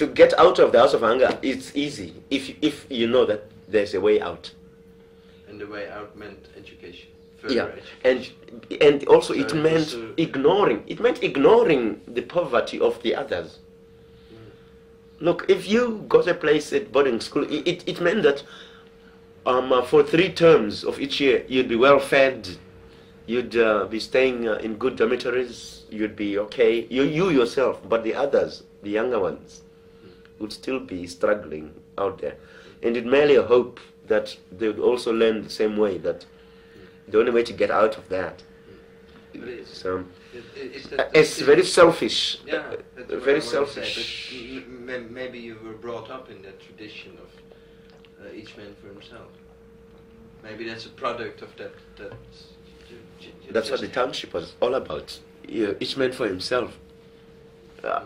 to get out of the house of hunger, it's easy if if you know that there's a way out. And the way out meant education. Further Yeah, education. and and also So it meant uh, ignoring. It meant ignoring the poverty of the others. Look, if you got a place at boarding school, it, it, it meant that um, uh, for three terms of each year, you'd be well fed, you'd uh, be staying uh, in good dormitories, you'd be okay. You, you yourself, but the others, the younger ones, would still be struggling out there. And it merely a hope that they would also learn the same way that the only way to get out of that it's- um, It- it- Is uh, that it's very selfish. Yeah, Uh, that's what I very selfish. say, but m- m- maybe you were brought up in that tradition of uh, each man for himself. Maybe that's a product of that. that That's what the township was all about. Each man for himself. Uh,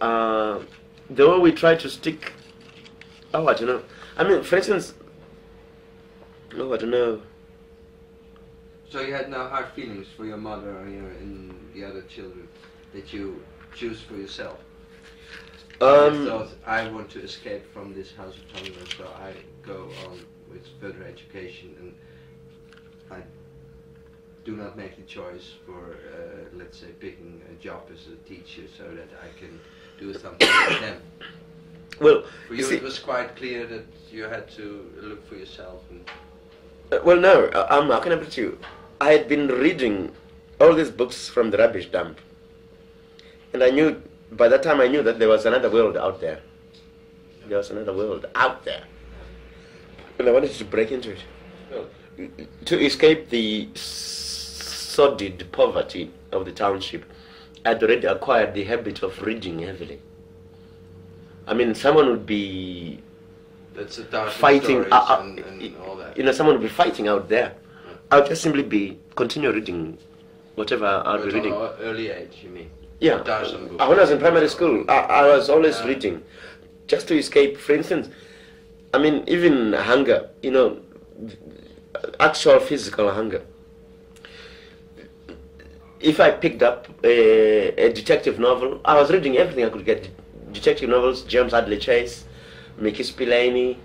uh, though we try to stick. Oh, I don't know. I mean, for instance. Oh, I don't know. So you had no hard feelings for your mother or your, and the other children that you choose for yourself. you Um, thought I want to escape from this house of hunger, so I go on with further education, and I do not make the choice for, uh, let's say, picking a job as a teacher, so that I can do something for them. well, For you see, it was quite clear that you had to look for yourself. And uh, well, no. I'm how can I put you? I had been reading all these books from the rubbish dump, and I knew by that time I knew that there was another world out there. There was another world out there, and I wanted to break into it. to escape the sordid poverty of the township, I'd already acquired the habit of reading heavily. I mean, someone would be that's a fighting, uh, uh, and, and all that. you know, someone would be fighting out there. I'll just simply be continue reading whatever I'll be reading. early age, you mean? Yeah, books. When I was in primary school, I, I was always Yeah. reading, just to escape. For instance, I mean, even hunger. You know, actual physical hunger. If I picked up a, a detective novel, I was reading everything I could get. Detective novels, James Hadley Chase, Mickey Spillane,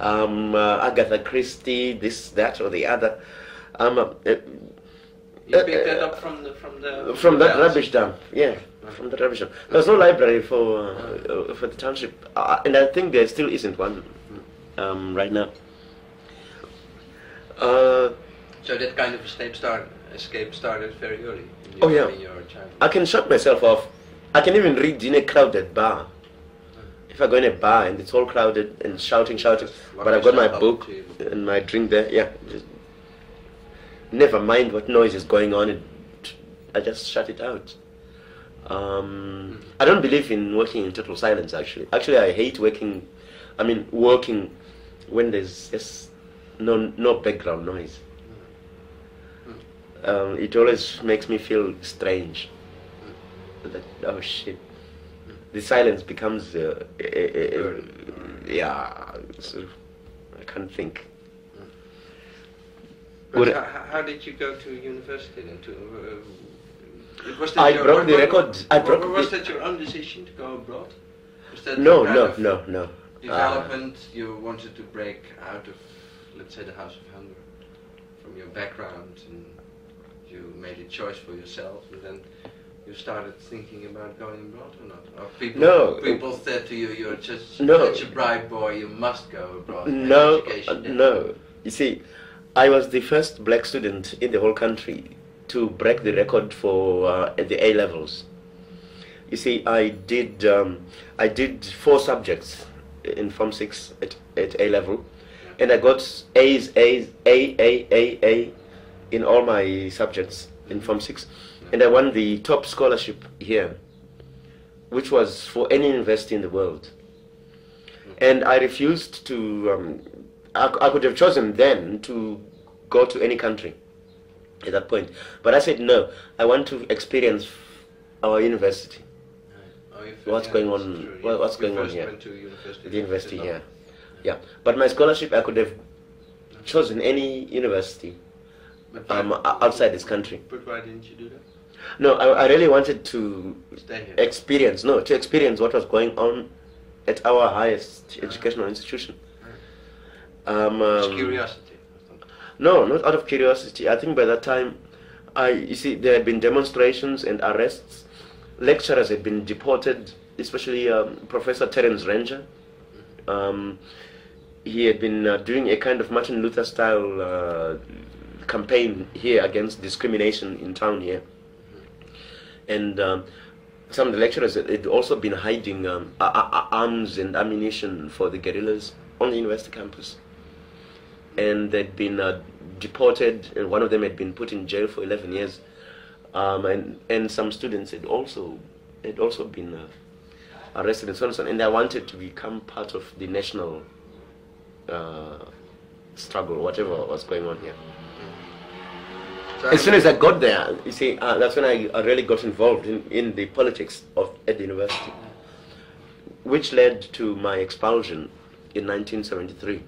um, uh, Agatha Christie, this, that, or the other. Um, uh, You picked that up from the from the from that wells? rubbish dump, yeah, from the rubbish dump. There's no library for uh, for the township, uh, and I think there still isn't one um, right now. Uh, So that kind of escape start escape started very early. Oh, yeah. In your childhood. I can shut myself off. I can even read in a crowded bar. If I go in a bar and it's all crowded and shouting, shouting, but I've got my book and my drink there, yeah. Just never mind what noise is going on. It, I just shut it out. Um, I don't believe in working in total silence. Actually, actually, I hate working. I mean, working when there's just no no background noise. Um, it always makes me feel strange. That, oh shit! The silence becomes uh, a, yeah. Of, I can't think. But how, how did you go to university then? To, uh, was I broke the record. I broke Was the- that your own decision to go abroad? Was that No, no, no, no. Uh, Development. you wanted to break out of, let's say, the house of hunger, from your background, and you made a choice for yourself, and then you started thinking about going abroad or not? Or people, No. people said to you, "You're just No. such a bright boy, you must go abroad." No, education uh, no. You see, I was the first black student in the whole country to break the record for uh, at the A levels. You see, I did um, I did four subjects in Form Six at, at A level, and I got A's, A's, A, A, A, A in all my subjects in Form Six, and I won the top scholarship here, which was for any university in the world and I refused to. Um, I, I could have chosen then to go to any country at that point, but I said no. I want to experience our university, Oh, What's going on- true. You- what's going on here? university the university here. London. Yeah, but my scholarship I could have chosen any university But um, outside this country. But why didn't you do that? No, I, I really wanted to experience. No, to experience what was going on at our highest educational institution. Um, It's um, curiosity. no, not out of curiosity. I think by that time, I you see there had been demonstrations and arrests. Lecturers had been deported, especially um, Professor Terence Ranger. Um, he had been uh, doing a kind of Martin Luther style uh, campaign here against discrimination in town here. And um, some of the lecturers had also been hiding um, arms and ammunition for the guerrillas on the university campus and they'd been uh, deported, and one of them had been put in jail for 11 years, um, and and some students had also had also been uh, arrested and so on and so on, and they wanted to become part of the national uh, struggle, whatever was going on here. As soon as I got there, you see, uh, that's when I, I really got involved in, in the politics of at the university, which led to my expulsion in 1973.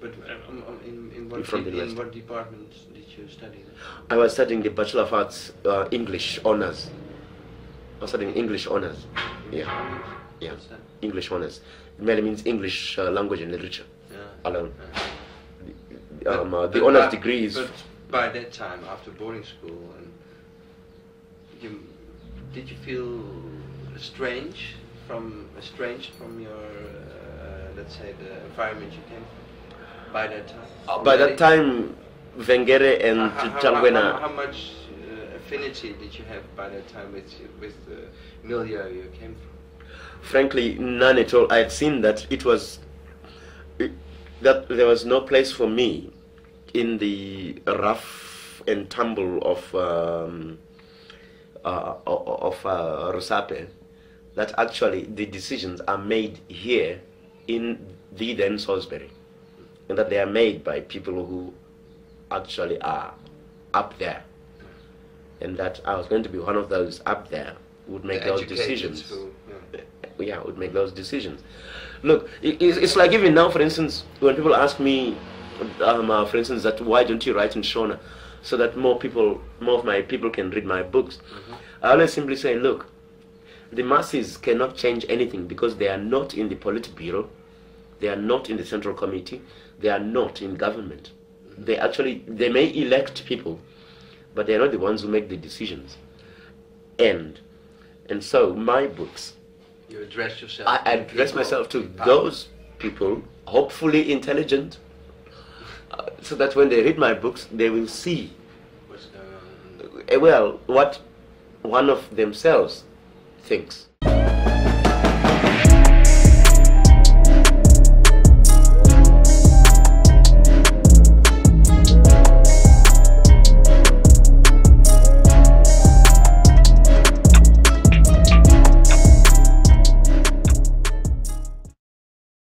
But um, um, in, in, what, From the in what department did you study? I was studying the Bachelor of Arts uh, English honors. I was studying English honors. Yeah, yeah, English honors. It merely means English uh, language and literature Yeah. alone. Yeah. Um, uh, the but honors by- degree is But by that time, after boarding school, and you, did you feel strange from estranged from your, uh, let's say, the environment you came from? By that time. Uh, by that time, Vengere and Uh, how, how, Changwena. how, how much uh, affinity did you have by that time with with the milieu you came from? frankly none at all i had seen that it was it, that there was no place for me in the rough and tumble of um, uh, of uh, Rusape that actually the decisions are made here in the then Salisbury and that they are made by people who actually are up there and that I was going to be one of those up there who would make The those decisions yeah. yeah, would make those decisions. Look, it's, it's like even now, for instance, when people ask me, um, uh, for instance, that why don't you write in Shona, so that more people, more of my people can read my books. I always simply say, look, the masses cannot change anything because they are not in the Politburo, they are not in the Central Committee, they are not in government. They actually, they may elect people, but they are not the ones who make the decisions. And, and so my books You address yourself. I address myself to those people, hopefully intelligent, uh, so that when they read my books, they will see, uh, well, what one of themselves thinks.